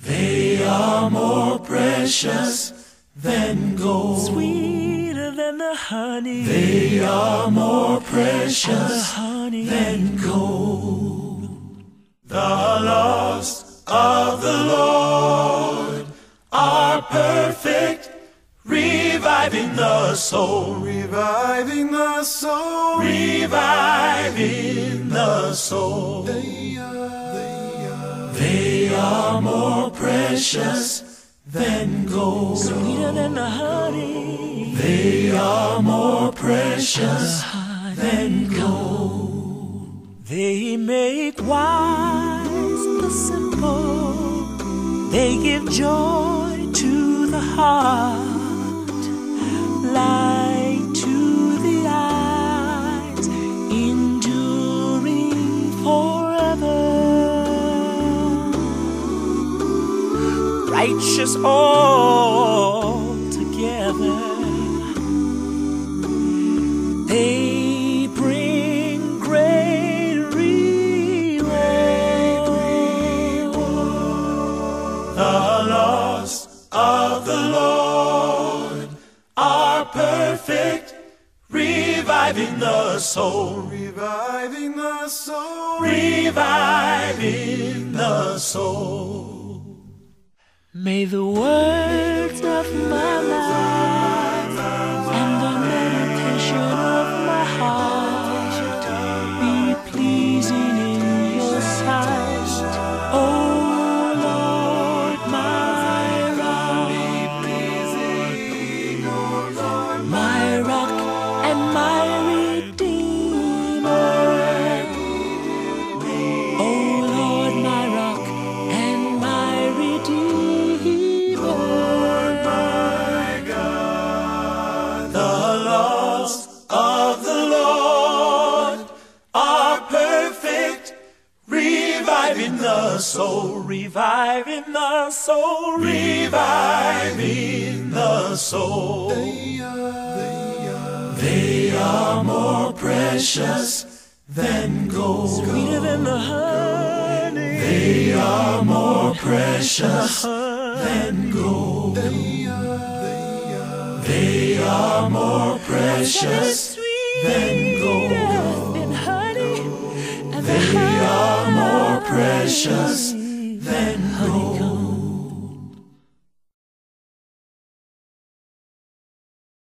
They are more precious than gold. Sweeter than the honey. They are more the precious honey. than gold. The laws of the Lord are perfect, reviving the soul, Reviving the soul. reviving the soul. They are, they are. They are more precious than gold. Sweeter than the honey. They are more precious than gold. They make wise the simple. They give joy to the heart, Righteous all together. They bring great reward. The laws of the Lord are perfect, reviving the soul, Reviving the soul. reviving the soul. May the words the soul, reviving the soul, reviving the soul. They are, they are. They are more precious than gold. Sweeter than the honey. They are more precious than gold. They are, they are. They are more precious than gold. Precious.